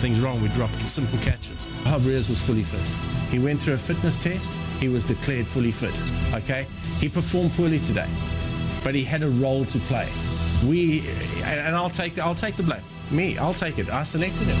things wrong, we drop simple catches. Habreas was fully fit. He went through a fitness test. He was declared fully fit. Okay, he performed poorly today, but he had a role to play. We, and I'll take, I'll take the blame. Me, I'll take it. I selected him.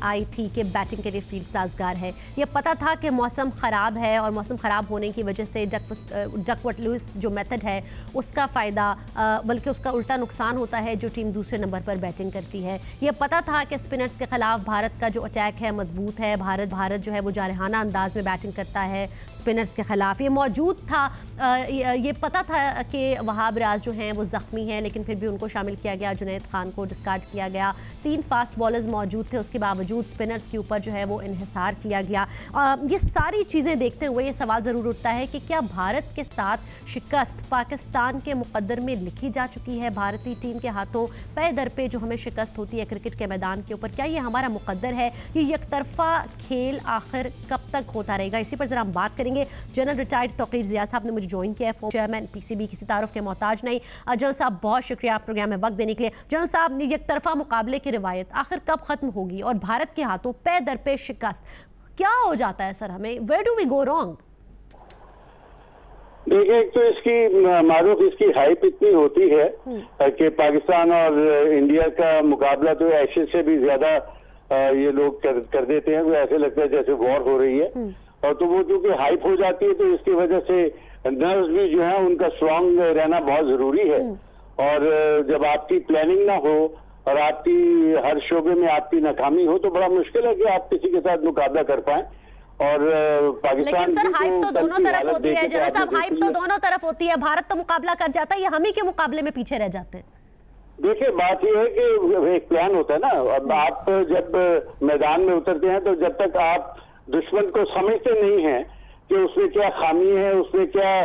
آئی تھی کہ batting کے لیے field سازگار ہے۔ یہ پتہ تھا کہ موسم خراب ہے اور موسم خراب ہونے کی وجہ سے ڈک وٹ لوئس جو میتھڈ ہے، اس کا فائدہ بلکہ اس کا الٹا نقصان ہوتا ہے جو ٹیم دوسرے نمبر پر بیٹنگ کرتی ہے۔ یہ پتہ تھا کہ اسپنرز کے خلاف بھارت کا جو اٹیک ہے مضبوط ہے، بھارت بھارت جو ہے وہ جارحانہ انداز میں بیٹنگ کرتا ہے اسپنرز کے خلاف۔ یہ موجود تھا یہ پتہ تھا کہ وہاب راز جو ہیں وہ زخمی ہیں، لیکن پھر بھی ان کو شامل کیا گیا، جنید خان کو ڈسکارڈ کیا گیا۔ تین فاسٹ بالرز موجود تھے، اس کے باوجود موجود سپنرز کی اوپر جو ہے وہ انحصار کیا گیا۔ یہ ساری چیزیں دیکھتے ہوئے یہ سوال ضرور اٹھتا ہے کہ کیا بھارت کے ساتھ شکست پاکستان کے مقدر میں لکھی جا چکی ہے؟ بھارتی ٹیم کے ہاتھوں پے در پہ جو ہمیں شکست ہوتی ہے کرکٹ کے میدان کے اوپر، کیا یہ ہمارا مقدر ہے؟ یہ یک طرفہ کھیل آخر کب تک ہوتا رہے گا؟ اسی پر ذرا ہم بات کریں گے۔ جنرل ریٹائرڈ توقیر ضیاء صاحب نے مجھے جوائن کیا ہے۔ چیئرمین، پی سی بی، کسی تعارف کے محتاج نہیں۔ جنرل صاحب، بہت شکریہ آپ پروگرام میں وقت دینے کے لیے۔ جنرل صاحب یک طرفہ مقابلے کی روایت آخر کب ختم ہوگی اور بھارت بھارت کے ہاتھوں پے در پہ شکست۔ کیا ہو جاتا ہے سر ہمیں؟ Where do we go wrong دیکھیں ایک تو اس کی معروف اس کی ہائپ اتنی ہوتی ہے کہ پاکستان اور انڈیا کا مقابلہ تو ایشیز سے بھی زیادہ یہ لوگ کر دیتے ہیں۔ وہ ایسے لگتا ہے جیسے وار ہو رہی ہے۔ اور تو وہ چونکہ ہائپ ہو جاتی ہے تو اس کی وجہ سے نرز بھی جو ہیں ان کا اسٹرانگ رہنا بہت ضروری ہے۔ اور جب آپ کی پلاننگ نہ ہو اور آپ کی ہر شعبے میں آپ کی ناکامی ہو تو بڑا مشکل ہے کہ آپ کسی کے ساتھ مقابلہ کر پائیں۔ اور لیکن سر ہائپ تو دونوں طرف ہوتی ہے جنرل صاحب ہائپ تو دونوں طرف ہوتی ہے بھارت تو مقابلہ کر جاتا ہے یہ ہم ہی کے مقابلے میں پیچھے رہ جاتے ہیں۔ دیکھیے بات یہ ہے کہ ایک پلان ہوتا ہے نا۔ اب آپ جب میدان میں اترتے ہیں تو جب تک آپ دشمن کو سمجھتے نہیں ہیں کہ اس میں کیا خامی ہے اس میں کیا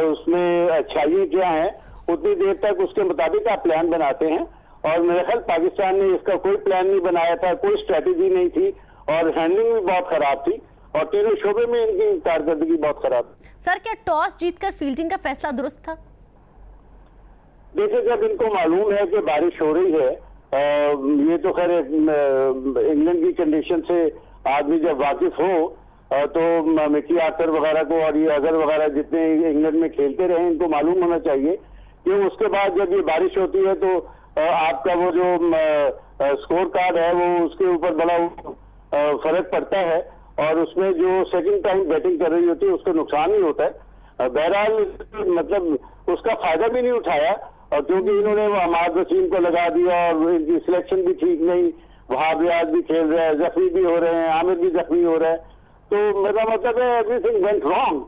اس میں اچھائی کیا ہیں اتنی دیر تک اس کے مطابق آپ پلان بناتے ہیں۔ اور میرے خیال پاکستان نے اس کا کوئی پلان نہیں بنایا تھا کوئی اسٹریٹجی نہیں تھی اور ہینڈلنگ بھی بہت خراب تھی اور تینوں شعبے میں ان کی کارکردگی بہت خراب تھی۔ سر کیا ٹاس جیت کر فیلڈنگ کا فیصلہ درست تھا؟ دیکھیں جب ان کو معلوم ہے کہ بارش ہو رہی ہے یہ تو خیر انگلینڈ کی کنڈیشن سے آدمی جب واقف ہو تو مکی آتر وغیرہ کو اور یہ اگر وغیرہ جتنے انگلینڈ میں کھیلتے رہے ان کو معلوم ہونا چاہیے کہ اس کے بعد جب یہ بارش ہوتی ہے تو آپ کا وہ جو اسکور کارڈ ہے، وہ اس کے اوپر بڑا فرق پڑتا ہے اور اس میں جو سیکنڈ ٹائم بیٹنگ کر رہی ہوتی ہے، اس کو نقصان ہی ہوتا ہے۔ بہرحال مطلب اس کا فائدہ بھی نہیں اٹھایا اور کیونکہ انہوں نے وہ حماد وسیم کو لگا دیا اور ان کی سلیکشن بھی ٹھیک نہیں، وہاں ریاض بھی کھیل رہے ہیں، زخمی بھی ہو رہے ہیں، عامر بھی زخمی ہو رہے ہیں تو میرا مطلب ہے ایوری تھنگ وینٹ رانگ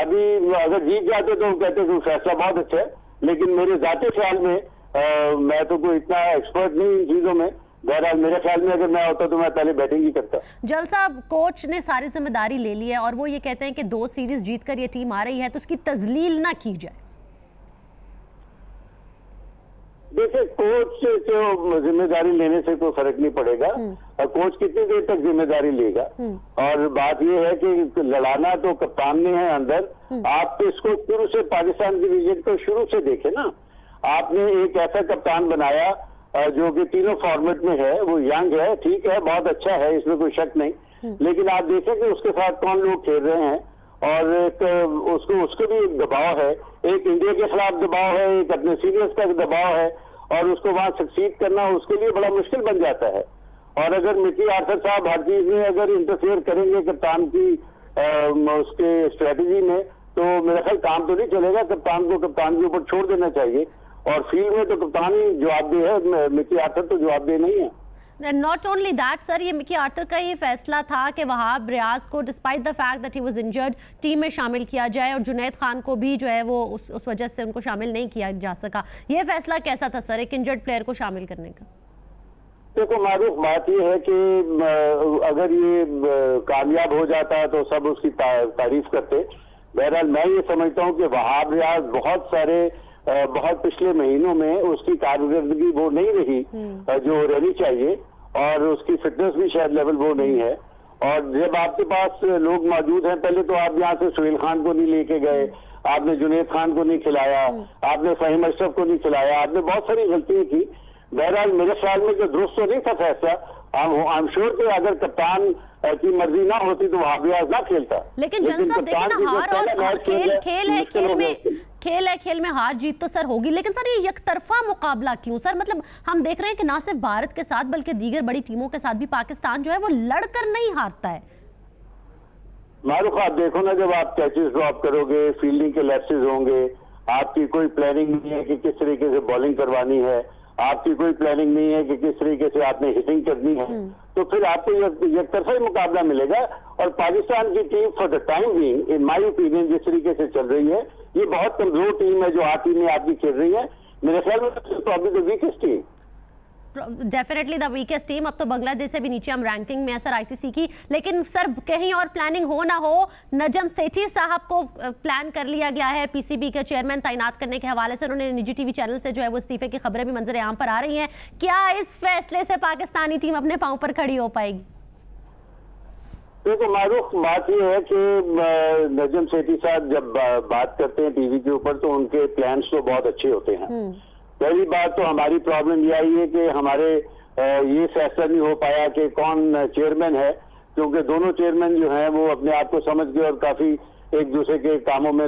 ابھی اگر جیت جاتے تو کہتے کہ فیصلہ بہت اچھا ہے، لیکن میرے ذاتی خیال میں میں تو کوئی اتنا ایکسپرٹ نہیں ان چیزوں میں۔ بہرحال میرے خیال میں اگر میں ہوتا تو میں پہلے بیٹنگ ہی کرتا۔ جل صاحب کوچ نے ساری ذمہ داری لے لی ہے اور وہ یہ کہتے ہیں کہ دو سیریز جیت کر یہ ٹیم آ رہی ہے تو اس کی تزلیل نہ کی جائے۔ دیکھیں کوچ سے ذمہ داری لینے سے کوئی فرق نہیں پڑے گا۔ اور کوچ کتنی دیر تک ذمہ داری لے گا۔ اور بات یہ ہے کہ لڑانا تو کپتان نے ہے اندر۔ آپ اس کو شروع سے پاکستان ڈویژن کو شروع سے دیکھیں نا۔ آپ نے ایک ایسا کپتان بنایا جو کہ تینوں فارمیٹ میں ہے وہ ینگ ہے ٹھیک ہے بہت اچھا ہے اس میں کوئی شک نہیں۔ لیکن آپ دیکھیں کہ اس کے ساتھ کون لوگ کھیل رہے ہیں۔ اور ایک اس کو اس کو بھی ایک دباؤ ہے۔ ایک انڈیا کے خلاف دباؤ ہے ایک اپنے سینئرس کا دباؤ ہے۔ اور اس کو وہاں سکسیڈ کرنا اس کے لیے بڑا مشکل بن جاتا ہے۔ اور اگر مٹی آرسر صاحب ہر چیز میں اگر انٹرفیئر کریں گے کپتان کی اس کے اسٹریٹجی میں تو میرا خیال کام تو نہیں چلے گا۔ کپتان کو کپتان کے اوپر چھوڑ دینا چاہیے۔ اور فیلڈ میں تو کپتانی جواب دے ہے مکی آرتھر تو جواب دے نہیں ہے۔ ناٹ اونلی دیٹ سر یہ مکی آرتھر کا یہ فیصلہ تھا کہ وہاب ریاض کو despite the fact that he was injured team میں شامل کیا جائے اور جنید خان کو بھی جو ہے وہ اس, اس وجہ سے ان کو شامل نہیں کیا جا سکا۔ یہ فیصلہ کیسا تھا سر ایک انجرڈ پلیئر کو شامل کرنے کا؟ دیکھو معروف بات یہ ہے کہ اگر یہ کامیاب ہو جاتا تو سب اس کی تعریف کرتے۔ بہرحال میں یہ سمجھتا ہوں کہ وہاب ریاض بہت سارے بہت پچھلے مہینوں میں اس کی کارکردگی وہ نہیں رہی جو رہنی چاہیے اور اس کی فٹنس بھی شاید لیول وہ نہیں ہے۔ اور جب آپ کے پاس لوگ موجود ہیں پہلے تو آپ یہاں سے سہیل خان کو نہیں لے کے گئے۔ آپ نے جنید خان کو نہیں کھلایا۔ آپ نے فہیم اشرف کو نہیں کھلایا۔ آپ نے بہت ساری غلطیاں کی۔ بہرحال میرے خیال میں جو درست تو نہیں تھا فیصلہ کہ اگر کپتان کی مرضی نہ ہوتی تو وہ نہ کھیلتا۔ لیکن جن صاحب دیکھیں نا ہار اور کھیل کھیل ہے کھیل میں کھیل ہے کھیل میں ہار جیت تو سر ہوگی لیکن سر یہ یک طرفہ مقابلہ کیوں؟ سر مطلب ہم دیکھ رہے ہیں کہ نہ صرف بھارت کے ساتھ بلکہ دیگر بڑی ٹیموں کے ساتھ بھی پاکستان جو ہے وہ لڑ کر نہیں ہارتا ہے۔ معروف آپ دیکھو نا جب آپ کیچز ڈراپ کرو گے فیلڈنگ کے لیپسز ہوں گے آپ کی کوئی پلاننگ نہیں ہے کہ کس طریقے سے بولنگ کروانی ہے آپ کی کوئی پلاننگ نہیں ہے کہ کس طریقے سے آپ نے ہٹنگ کرنی ہے تو پھر آپ کو یک طرفہ مقابلہ ملے گا۔ اور پاکستان کی team for the time being in my opinion جس طریقے سے چل رہی ہے یہ بہت کمزور ٹیم ہے جو آ ٹیم میں آپ کی کھیل رہی ہے۔ میرے خیال میں weakest team. Definitely the weakest team اب تو بنگلہ دیش سے بھی نیچے ہم رینکنگ میں ہیں سر آئی سی سی کی۔ لیکن سر کہیں اور پلاننگ ہو نہ ہو، نجم سیٹھی صاحب کو پلان کر لیا گیا ہے۔ پی سی بی کے چیئرمین تعینات کرنے کے حوالے سے انہوں نے نجی ٹی وی چینل سے جو ہے وہ استعفے کی خبریں بھی منظر عام پر آ رہی ہیں۔ کیا اس فیصلے سے پاکستانی ٹیم اپنے پاؤں پر کھڑی ہو پائے گی؟ دیکھو معروف بات یہ ہے کہ نجم سیٹھی صاحب جب بات کرتے ہیں ٹی وی کے اوپر تو ان کے پلانس تو بہت اچھے ہوتے ہیں۔ پہلی بات تو ہماری پرابلم یہ آئی ہے کہ ہمارے یہ فیصلہ نہیں ہو پایا کہ کون چیئرمین ہے کیونکہ دونوں چیئرمین جو ہیں وہ اپنے آپ کو سمجھ گئے اور کافی ایک دوسرے کے کاموں میں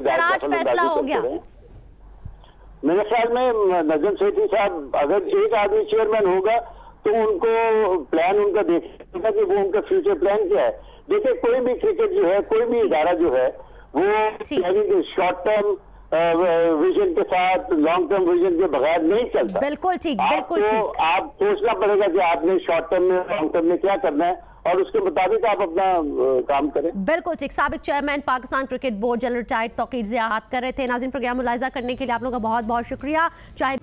میرے خیال میں نجم سیٹھی صاحب اگر ایک آدمی چیئرمین ہوگا تو ان کو پلان ان کا دیکھنے گا کہ وہ ان کا فیوچر پلان کیا ہے۔ دیکھیں کوئی بھی کرکٹ جو ہے کوئی بھی ادارہ جو ہے وہ شارٹ ٹرم ویژن کے ساتھ لانگ ٹرم ویژن کے بغیر نہیں چلتا۔ بالکل ٹھیک بالکل ٹھیک۔ آپ سوچنا پڑے گا کہ آپ نے شارٹ ٹرم میں لانگ ٹرم میں کیا کرنا ہے۔ اور اس کے مطابق آپ اپنا کام کریں۔ بالکل ٹھیک۔ سابق chairman Pakistan cricket board general tight Tauqir Zia کر رہے تھے۔ ناظرین پروگرام ملاحظہ کرنے کے لیے آپ لوگوں کا بہت بہت شکریہ۔ چاہے